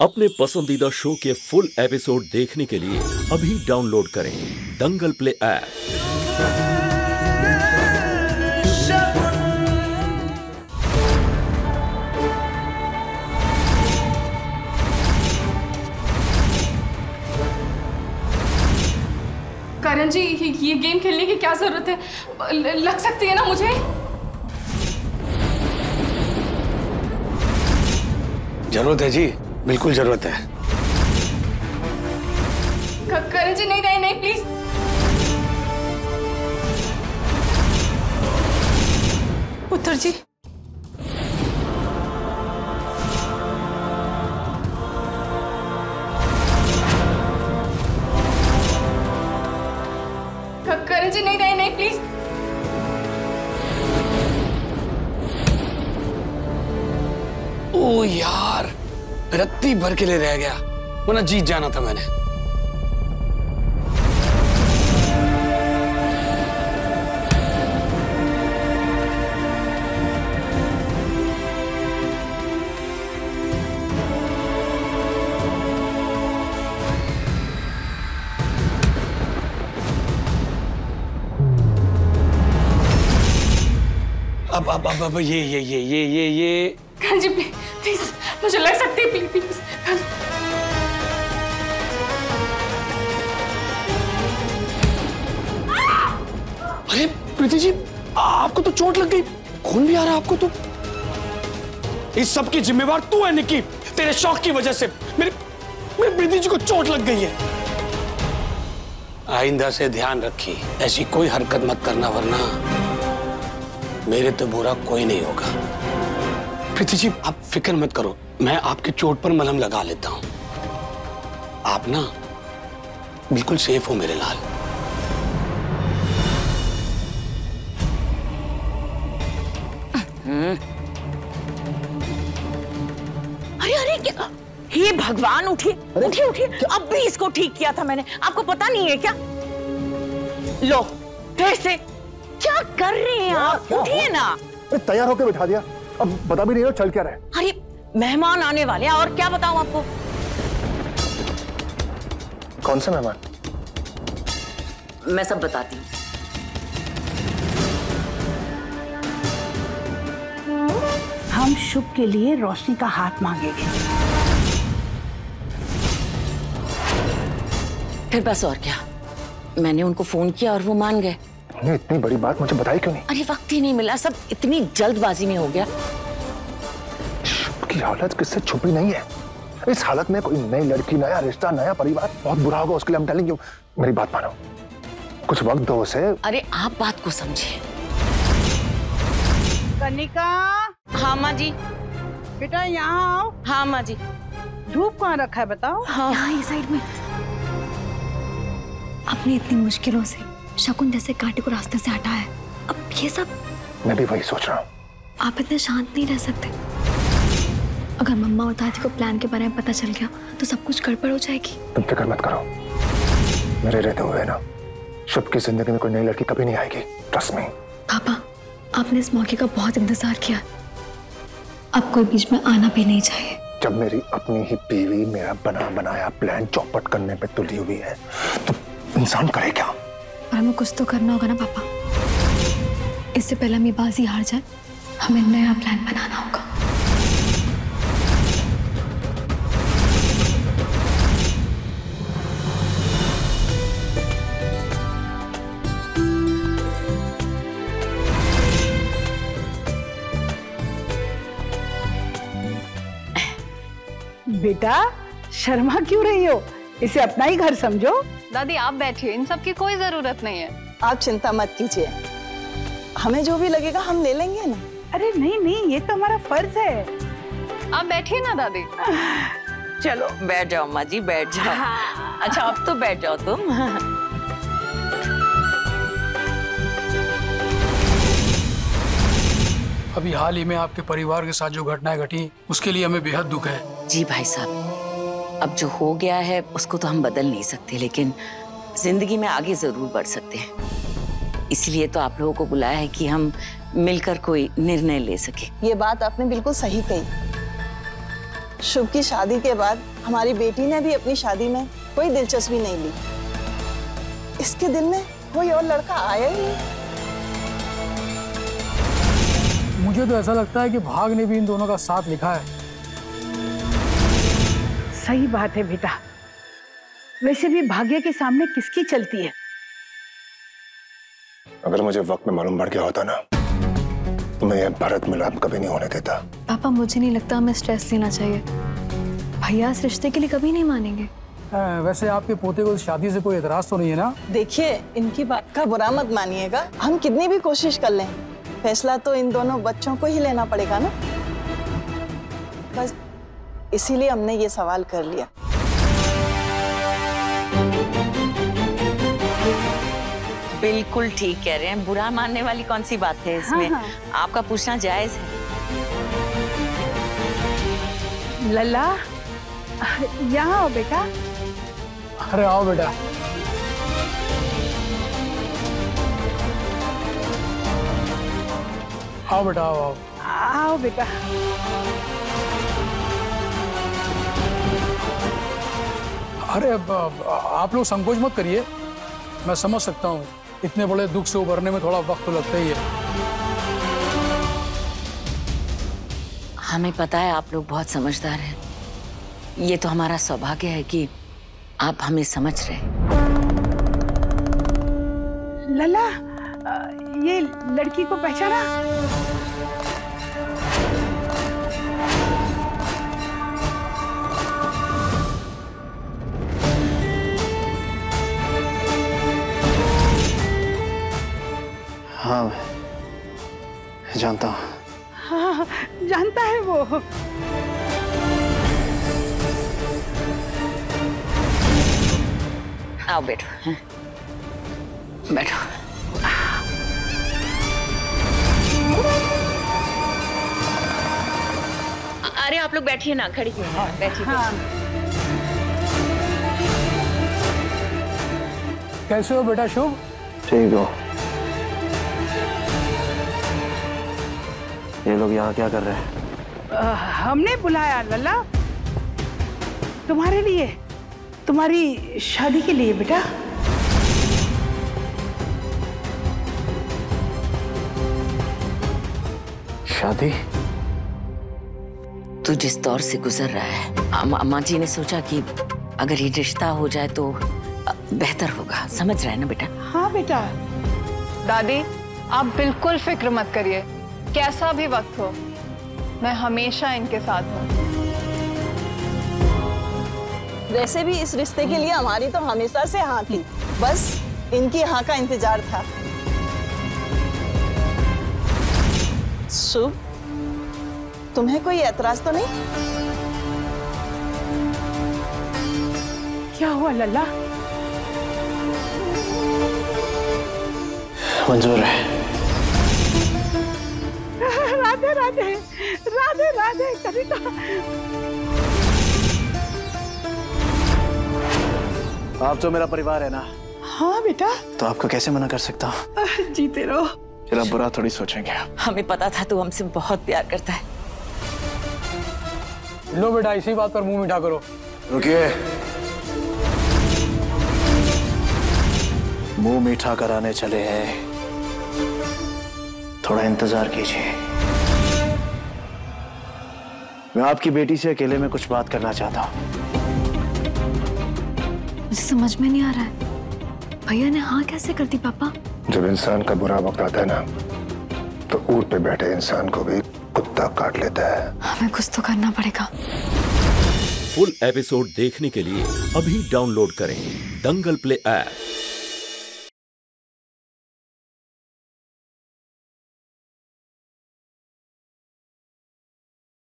अपने पसंदीदा शो के फुल एपिसोड देखने के लिए अभी डाउनलोड करें दंगल प्ले ऐप। करण जी ये ये गेम खेलने की क्या ज़रूरत है? लग सकती है ना मुझे? ज़रूरत है जी बिल्कुल ज़रूरत है। करण जी नहीं नहीं नहीं प्लीज़ पुत्र जी। करण जी नहीं नहीं नहीं प्लीज़ ओ यार रत्ती भर के लिए रह गया। वरना जीत जाना था मैंने। अब अब अब अब ये ये ये ये ये ये करण जी प्लीज़ प्लीज़ मुझे लग सकती है प्लीज़ प्लीज़ अरे प्रीति जी आपको तो चोट लग गई। खून भी आ रहा है आपको तो। इस सब की जिम्मेवार तू है निकी। तेरे शौक की वजह से मेरी मेरी प्रीति जी को चोट लग गई है। आइंदा से ध्यान रखी। ऐसी कोई हरकत मत करना वरना मेरे तो बुरा कोई नहीं होगा। प्रीति जी आप फ़िक्र मत करो। मैं आपकी चोट पर मलहम लगा लेता हूँ। आप ना बिल्कुल सेफ़ हो मेरे लाल। अरे अरे क्या? हे भगवान उठिए उठिए उठिए। अब भी इसको ठीक किया था मैंने। आपको पता नहीं है क्या? लो फिर से। क्या कर रहे हैं आप? उठिए ना। तैयार होकर बिठा दिया। अब बता भी नहीं रहे हो चल क्या रहा है। अरे मेहमान आने वाले हैं और क्या बताऊँ आपको? कौन सा मेहमान? मैं सब बताती हूँ। हम शुभ के लिए रोशनी का हाथ मांगेंगे। फिर बस और क्या? मैंने उनको फ़ोन किया और वो मान गए। तुमने इतनी बड़ी बात मुझे बताई क्यों नहीं? अरे वक्त ही नहीं मिला। सब इतनी जल्दबाजी में हो गया। की हालत किससे छुपी नहीं है? इस हालत में कोई नई लड़की नया रिश्ता नया परिवार बहुत बुरा होगा उसके लिए हम टेलिंग मेरी बात मानो। कुछ वक्त दो उसे। अरे आप बात को समझिए। कनिका? हाँ माँ जी। बेटा यहाँ आओ। हाँ माँ जी। धूप कहाँ रखा है बताओ? हाँ। यहाँ ये साइड में। आपने इतनी मुश्किलों से शकुन जैसे कांटे को रास्ते से हटा है। अब ये सब मैं भी वही सोच रहा हूँ। आप इतने शांत नहीं रह सकते। अगर मम्मा और दादी को प्लान के बारे में पता चल गया तो सब कुछ गड़बड़ हो जाएगी। तुम फ़िक्र मत करो। मेरे रहते हुए ना शुभ की ज़िंदगी में कोई नई लड़की कभी नहीं आएगी। ट्रस्ट मी पापा आपने इस मौके का बहुत इंतज़ार किया। अब कोई बीच में आना भी नहीं चाहिए। जब मेरी अपनी ही बीवी मेरा बना बनाया प्लान चौपट करने पे तुली हुई है तो इंसान करे क्या? हमें कुछ तो करना होगा ना, पापा। इससे पहले ये बाजी हार जाए, हमें नया प्लान बनाना होगा। बेटा, शर्मा क्यों रही हो? इसे अपना ही घर समझो। दादी आप बैठिए इन सब की कोई ज़रूरत नहीं है। आप चिंता मत कीजिए। हमें जो भी लगेगा हम ले लेंगे ना। अरे नहीं नहीं ये तो हमारा फ़र्ज़ है। आप बैठिए ना दादी। चलो बैठ जाओ माँ जी बैठ जाओ। अच्छा अब तो बैठ जाओ तुम। अभी हाल ही में आपके परिवार के साथ जो घटनाएँ घटी उसके लिए हमें बेहद दुख है। जी भाई साहब। अब जो हो गया है उसको तो हम बदल नहीं सकते लेकिन ज़िंदगी में आगे ज़रूर बढ़ सकते हैं। इसलिए तो आप लोगों को बुलाया है कि हम मिलकर कोई निर्णय ले सके। ये बात आपने बिल्कुल सही कही। शुभ की शादी के बाद हमारी बेटी ने भी अपनी शादी में कोई दिलचस्पी नहीं ली। इसके दिल में कोई और लड़का आया ही नहीं। मुझे तो ऐसा लगता है कि भाग ने भी इन दोनों का साथ लिखा है। सही बात है बेटा। वैसे भी भाग्य के सामने किसकी चलती है? अगर मुझे वक्त में मालूम पड़ गया होता ना तो मैं ये भारत मिलाप कभी नहीं होने देता। पापा मुझे नहीं लगता हमें स्ट्रेस लेना चाहिए। भैया इस रिश्ते के लिए कभी नहीं मानेंगे। अ, वैसे आपके पोते को शादी से कोई एतराज़ तो नहीं है ना? देखिए इनकी बात का बुरा मत मानिएगा। हम कितनी भी कोशिश कर लें फैसला तो इन दोनों बच्चों को ही लेना पड़ेगा ना? बस इसीलिए हमने ये सवाल कर लिया। बिल्कुल ठीक कह रहे हैं। बुरा मानने वाली कौन सी बात है इसमें? हाँ, आपका पूछना जायज़ है। लल्ला यहाँ आओ बेटा। अरे आओ बेटा। आओ बेटा आओ आओ। आओ बेटा। अरे अब, आप लोग संकोच मत करिए। मैं समझ सकता हूँ। इतने बड़े दुख से उभरने में थोड़ा वक्त तो लगता ही है। हमें पता है आप लोग बहुत समझदार हैं। ये तो हमारा सौभाग्य है कि आप हमें समझ रहे लला ये लड़की को पहचाना? हाँ जानता हूँ। हाँ जानता है वो। आओ बैठो बैठो। अरे आप लोग बैठिए ना खड़ी क्यों हैं? बैठिए हाँ। कैसे हो बेटा शुभ? ठीक हो। ये लोग यहाँ क्या कर रहे हैं? हमने बुलाया लल्ला। तुम्हारे लिए तुम्हारी शादी के लिए बेटा। शादी? तू जिस दौर से गुजर रहा है अम्मा अम्मा जी ने सोचा कि अगर ये रिश्ता हो जाए तो बेहतर होगा। समझ रहे हैं ना बेटा? हाँ बेटा। दादी आप बिल्कुल फ़िक्र मत करिए। कैसा भी वक्त हो मैं हमेशा इनके साथ हूँ। वैसे भी इस रिश्ते के लिए हमारी तो हमेशा से हाँ थी। बस इनकी हाँ का इंतज़ार था। शुभ तुम्हें कोई एतराज़ तो नहीं? क्या हुआ लल्ला? मंजूर है। राधे राधे राधे राधे कविता। आप तो मेरा परिवार है ना? हाँ बेटा। तो आपको कैसे मना कर सकता हूँ? जीते रहो। फिर आप बुरा थोड़ी सोचेंगे। हमें पता था तू हमसे बहुत प्यार करता है। लो बेटा इसी बात पर मुँह मीठा करो। रुकिए। मुँह मीठा कराने चले हैं। थोड़ा इंतज़ार कीजिए। मैं आपकी बेटी से अकेले में कुछ बात करना चाहता हूँ। मुझे समझ में नहीं आ रहा है। भैया ने हाँ कैसे कर दी पापा? जब इंसान का बुरा वक्त आता है ना तो ऊँट पे बैठे इंसान को भी कुत्ता काट लेता है। हमें कुछ तो करना पड़ेगा। फुल एपिसोड देखने के लिए अभी डाउनलोड करें दंगल प्ले ऐप।